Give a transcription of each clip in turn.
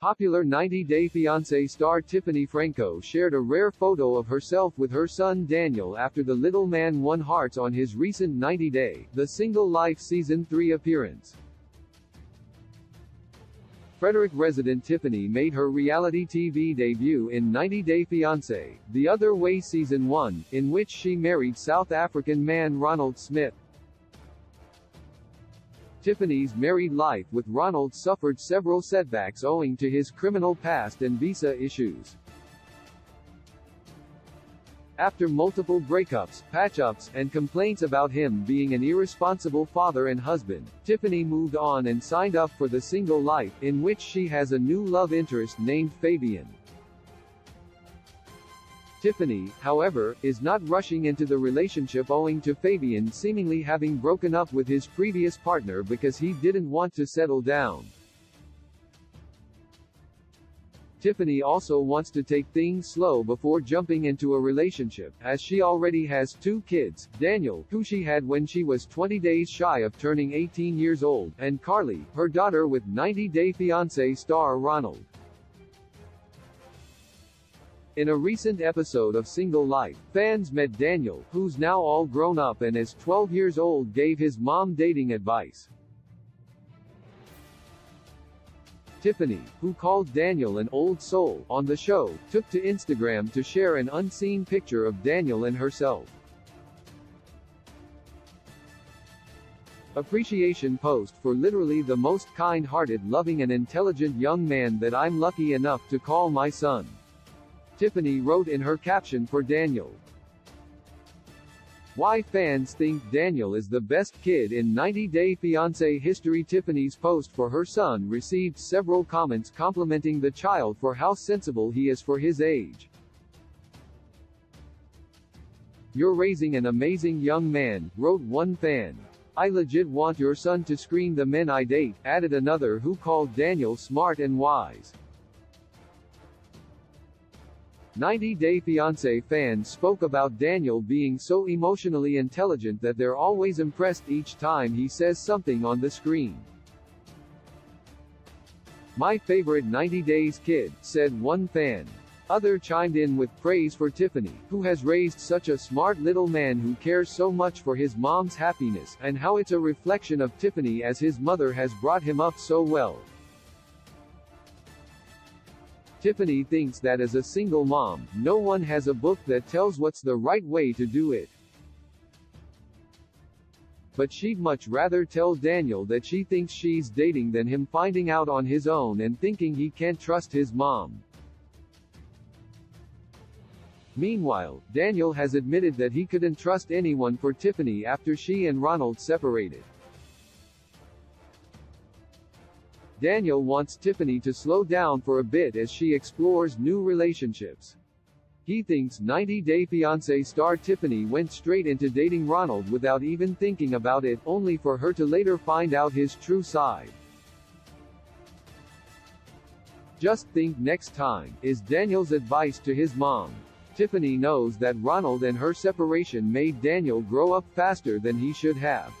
Popular 90 Day Fiancé star Tiffany Franco shared a rare photo of herself with her son Daniel after the little man won hearts on his recent 90 Day, The Single Life Season 3 appearance. Frederick resident Tiffany made her reality TV debut in 90 Day Fiancé, The Other Way Season 1, in which she married South African man Ronald Smith. Tiffany's married life with Ronald suffered several setbacks owing to his criminal past and visa issues. After multiple breakups, patch-ups, and complaints about him being an irresponsible father and husband, Tiffany moved on and signed up for the single life, in which she has a new love interest named Fabian. Tiffany, however, is not rushing into the relationship owing to Fabian seemingly having broken up with his previous partner because he didn't want to settle down. Tiffany also wants to take things slow before jumping into a relationship, as she already has two kids, Daniel, who she had when she was 20 days shy of turning 18 years old, and Carly, her daughter with 90 Day Fiancé star Ronald. In a recent episode of Single Life, fans met Daniel, who's now all grown up and is 12 years old gave his mom dating advice. Tiffany, who called Daniel an old soul, on the show, took to Instagram to share an unseen picture of Daniel and herself. Appreciation post for literally the most kind-hearted loving and intelligent young man that I'm lucky enough to call my son. Tiffany wrote in her caption for Daniel. Why fans think Daniel is the best kid in 90 Day Fiancé history Tiffany's post for her son received several comments complimenting the child for how sensible he is for his age. You're raising an amazing young man, wrote one fan. I legit want your son to screen the men I date, added another who called Daniel smart and wise. 90 Day Fiancé fans spoke about Daniel being so emotionally intelligent that they're always impressed each time he says something on the screen. My favorite 90 Days kid, said one fan. Other chimed in with praise for Tiffany, who has raised such a smart little man who cares so much for his mom's happiness, and how it's a reflection of Tiffany as his mother has brought him up so well. Tiffany thinks that as a single mom, no one has a book that tells what's the right way to do it. But she'd much rather tell Daniel that she thinks she's dating than him finding out on his own and thinking he can't trust his mom. Meanwhile, Daniel has admitted that he couldn't trust anyone for Tiffany after she and Ronald separated. Daniel wants Tiffany to slow down for a bit as she explores new relationships. He thinks 90 Day Fiancé star Tiffany went straight into dating Ronald without even thinking about it, only for her to later find out his true side. Just think next time, is Daniel's advice to his mom. Tiffany knows that Ronald and her separation made Daniel grow up faster than he should have.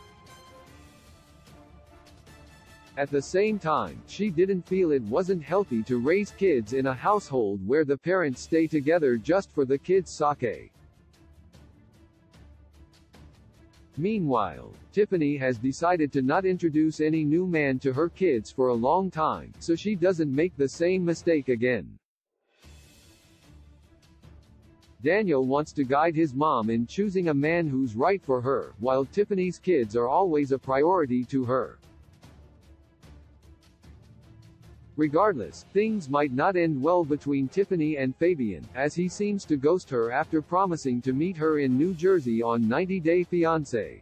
At the same time, she didn't feel it wasn't healthy to raise kids in a household where the parents stay together just for the kids' sake. Meanwhile, Tiffany has decided to not introduce any new man to her kids for a long time, so she doesn't make the same mistake again. Daniel wants to guide his mom in choosing a man who's right for her, while Tiffany's kids are always a priority to her. Regardless, things might not end well between Tiffany and Fabian, as he seems to ghost her after promising to meet her in New Jersey on 90 Day Fiancé.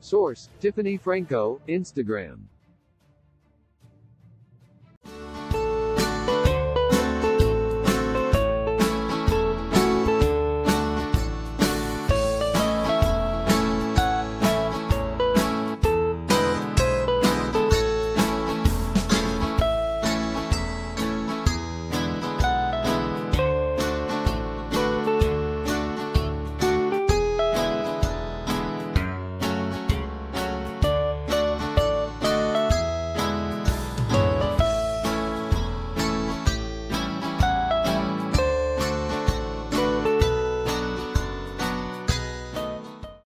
Source, Tiffany Franco, Instagram